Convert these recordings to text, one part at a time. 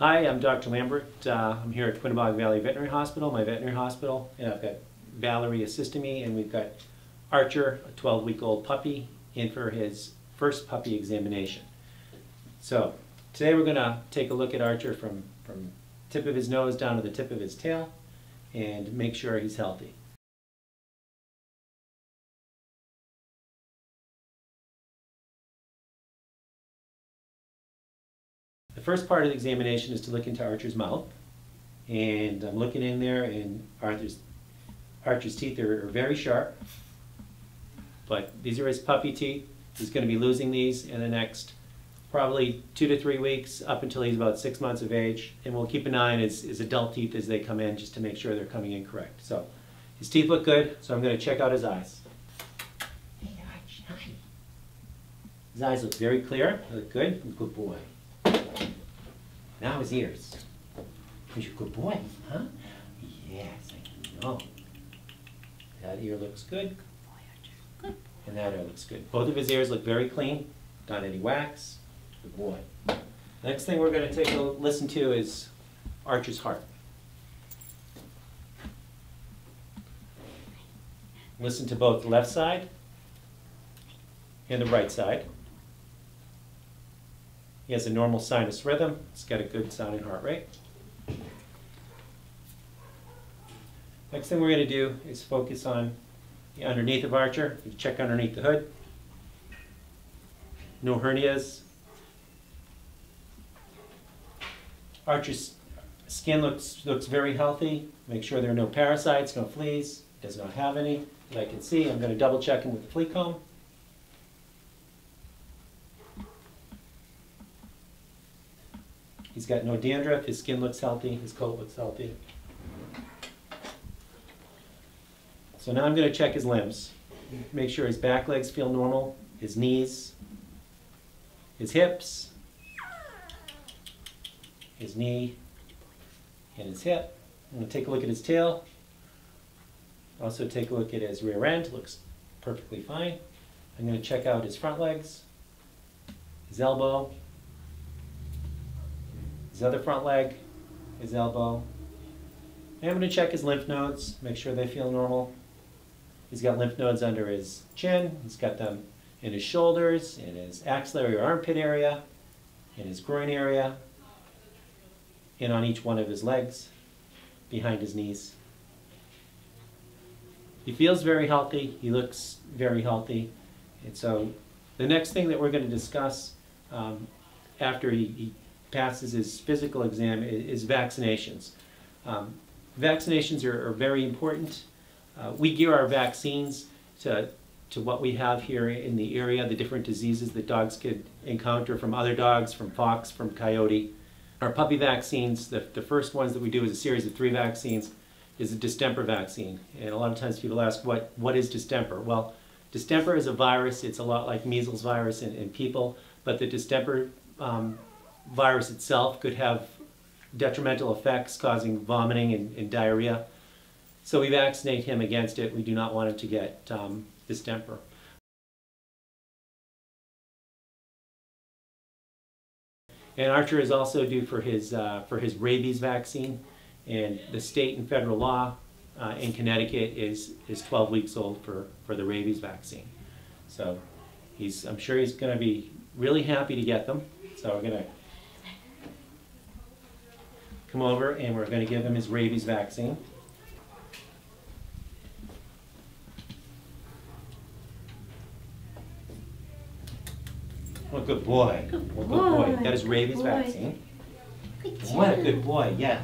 Hi, I'm Dr. Lambert. Uh, I'm here at Quinebaug Valley Veterinary Hospital, my veterinary hospital, and I've got Valerie assisting me, and we've got Archer, a 12-week-old puppy, in for his first puppy examination. So today we're going to take a look at Archer from from tip of his nose down to the tip of his tail, and make sure he's healthy. The first part of the examination is to look into Archer's mouth. And I'm looking in there and Arthur's, Archer's teeth are, are very sharp. But these are his puppy teeth. He's going to be losing these in the next probably two to three weeks up until he's about six months of age. And we'll keep an eye on his, his adult teeth as they come in just to make sure they're coming in correct. So his teeth look good, so I'm going to check out his eyes. His eyes look very clear. They look good. Good boy. Now his ears. He's a good boy, huh? Yes, I know. That ear looks good. Good and that ear looks good. Both of his ears look very clean. Not any wax. Good boy. Next thing we're going to take a listen to is Archer's heart. Listen to both the left side and the right side. He has a normal sinus rhythm. He's got a good sounding heart rate. Next thing we're going to do is focus on the underneath of Archer. You check underneath the hood. No hernias. Archer's skin looks, looks very healthy. Make sure there are no parasites, no fleas. Does not have any that I can see. I'm going to double check him with the flea comb. He's got no dandruff, his skin looks healthy, his coat looks healthy. So now I'm going to check his limbs. Make sure his back legs feel normal, his knees, his hips, his knee, and his hip. I'm going to take a look at his tail. Also take a look at his rear end, looks perfectly fine. I'm going to check out his front legs, his elbow, his other front leg, his elbow. And I'm going to check his lymph nodes, make sure they feel normal. He's got lymph nodes under his chin, he's got them in his shoulders, in his axillary or armpit area, in his groin area, and on each one of his legs, behind his knees. He feels very healthy, he looks very healthy. And so the next thing that we're going to discuss um, after he, he passes his physical exam is, vaccinations. Um, vaccinations are, are, very important. Uh, we gear our vaccines to, to what we have here in the area, the different diseases that dogs could encounter from other dogs, from fox, from coyote. Our puppy vaccines, the, the first ones that we do is a series of three vaccines, is a distemper vaccine. And a lot of times people ask, what, what is distemper? Well, distemper is a virus. It's a lot like measles virus in, in people, but the distemper um, virus itself could have detrimental effects causing vomiting and, and, diarrhea. So we vaccinate him against it. We do not want him to get um, distemper. And Archer is also due for his, uh, for his rabies vaccine. And the state and federal law uh, in Connecticut is, is 12 weeks old for, for the rabies vaccine. So he's, I'm sure he's going to be really happy to get them. So we're going to come over and we're going to give him his rabies vaccine. What a good boy. Good boy. What a good boy. Got his rabies boy. vaccine. What a good boy, yeah.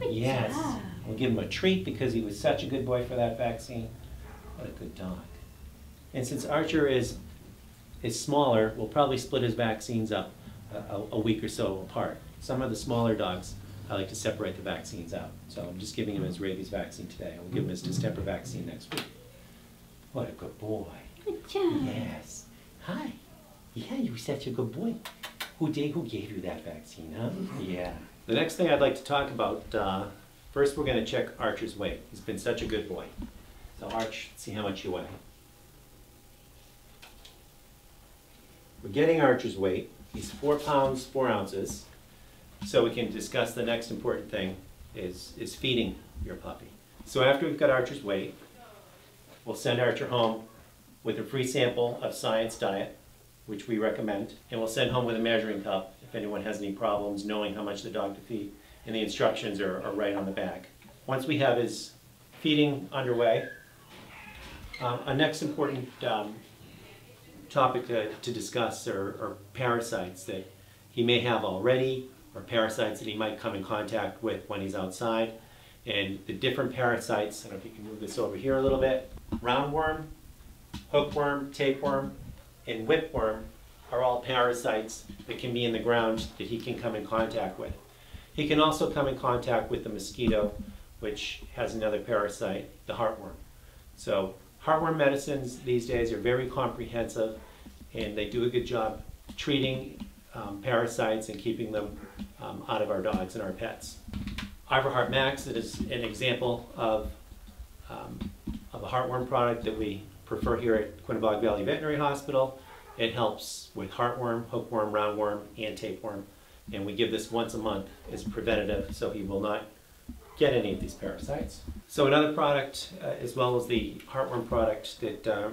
Good yes. job. We'll give him a treat because he was such a good boy for that vaccine. What a good dog. And since Archer is is smaller, we'll probably split his vaccines up a, a week or so apart. Some of the smaller dogs I like to separate the vaccines out. So I'm just giving him his rabies vaccine today. I'll give him his distemper vaccine next week. What a good boy. Good job. Yes. Hi. Yeah, you're such a good boy. Who did, who gave you that vaccine, huh? Yeah. The next thing I'd like to talk about, uh, first we're going to check Archer's weight. He's been such a good boy. So Arch, see how much you weigh. We're getting Archer's weight. He's four pounds, four ounces. So we can discuss the next important thing is, is feeding your puppy. So after we've got Archer's weight, we'll send Archer home with a free sample of Science Diet, which we recommend, and we'll send home with a measuring cup if anyone has any problems knowing how much the dog to feed, and the instructions are, are right on the back. Once we have his feeding underway, um, a next important um, topic to, to discuss are, are parasites that he may have already or parasites that he might come in contact with when he's outside. And the different parasites, I don't know if you can move this over here a little bit, roundworm, hookworm, tapeworm, and whipworm are all parasites that can be in the ground that he can come in contact with. He can also come in contact with the mosquito, which has another parasite, the heartworm. So heartworm medicines these days are very comprehensive and they do a good job treating um, parasites and keeping them um, out of our dogs and our pets. Iverhart Max is an example of, um, of a heartworm product that we prefer here at Quinebaug Valley Veterinary Hospital. It helps with heartworm, hookworm, roundworm, and tapeworm. And we give this once a month as preventative so he will not get any of these parasites. So another product, uh, as well as the heartworm product that uh,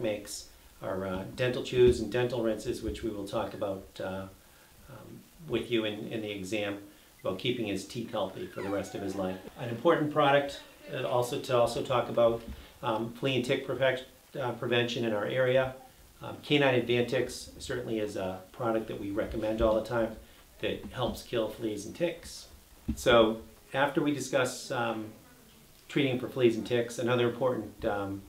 makes, are uh, dental chews and dental rinses, which we will talk about uh, um, with you in, in the exam about keeping his teeth healthy for the rest of his life. An important product uh, also to also talk about um, flea and tick uh, prevention in our area. Um, K9 Advantix certainly is a product that we recommend all the time that helps kill fleas and ticks. So after we discuss um, treating for fleas and ticks, another important um,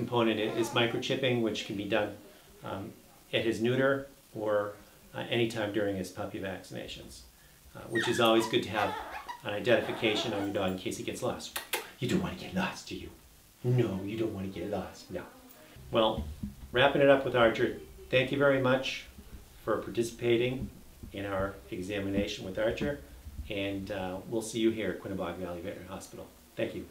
component is microchipping, which can be done um, at his neuter or uh, anytime during his puppy vaccinations, uh, which is always good to have an identification on your dog in case he gets lost. You don't want to get lost, do you? No, you don't want to get lost. No. Well, wrapping it up with Archer, thank you very much for participating in our examination with Archer, and uh, we'll see you here at Quinebaug Valley Veterinary Hospital. Thank you.